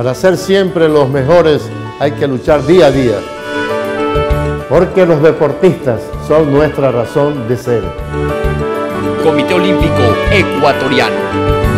Para ser siempre los mejores hay que luchar día a día. Porque los deportistas son nuestra razón de ser. Comité Olímpico Ecuatoriano.